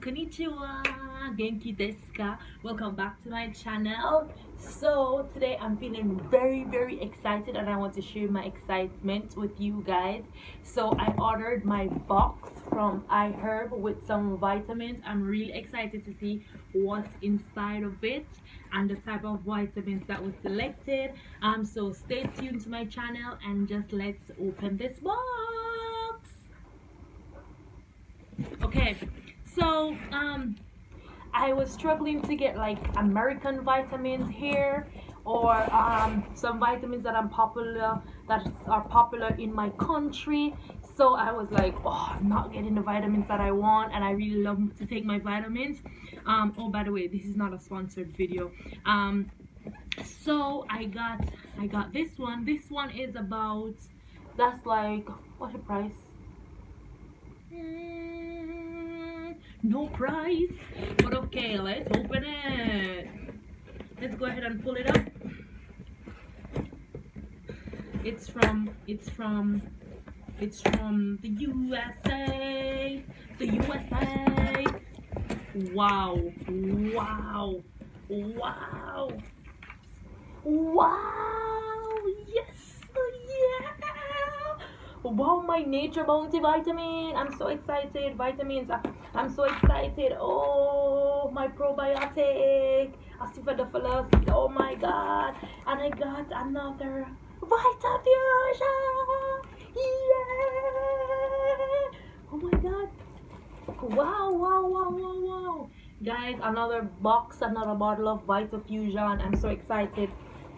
konnichiwa, genki desu ka? Welcome back to my channel. So today I'm feeling very very excited and I want to share my excitement with you guys. So I ordered my box from iHerb with some vitamins. I'm really excited to see what's inside of it and the type of vitamins that was selected. Um, so stay tuned to my channel and just let's open this box okay so um i was struggling to get like american vitamins here or um some vitamins that i'm popular that are popular in my country. So i was like oh i'm not getting the vitamins that i want and i really love to take my vitamins. Um oh by the way this is not a sponsored video. Um so i got i got this one. This one is about that's like what's the price? Mm, no price. But okay let's open it. Let's go ahead and pull it up. It's from it's from it's from the USA the USA wow wow wow wow wow my nature bounty vitamin. I'm so excited. Vitamins uh, i'm so excited. Oh my probiotic. Acidophilus oh my god. And i got another vitafusion. Yeah. Oh my god. Wow wow wow wow wow. Guys another box another bottle of vitafusion. I'm so excited.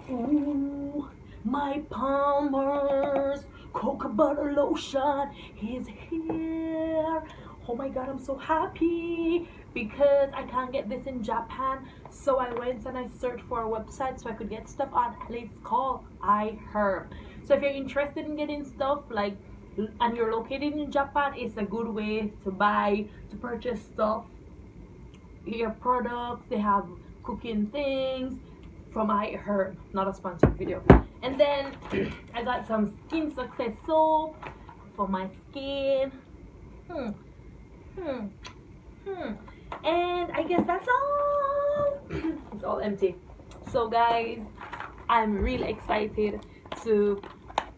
Ooh, my palmers cocoa butter lotion is here. Oh my god i'm so happy because i can't get this in japan. So i went and i searched for a website so i could get stuff on it's called iherb. So if you're interested in getting stuff like and you're located in japan it's a good way to buy to purchase stuff. Your products they have cooking things from iherb not a sponsored video. And then I got some skin success soap for my skin. Hmm. Hmm. Hmm. And I guess that's all. It's all empty. So guys I'm really excited to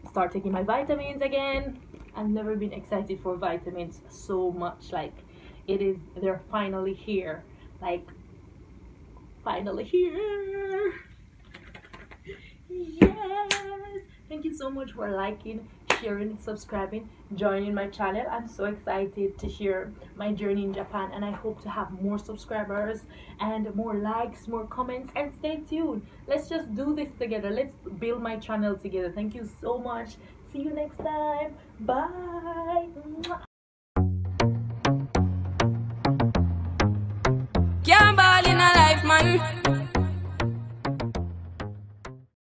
start taking my vitamins again. I've never been excited for vitamins so much. Like it is they're finally here. Like finally here yes. Thank you so much for liking sharing subscribing joining my channel. I'm so excited to share my journey in japan and i hope to have more subscribers and more likes more comments and stay tuned. Let's just do this together. Let's build my channel together. Thank you so much. See you next time. Bye. Can't ball in a life, man.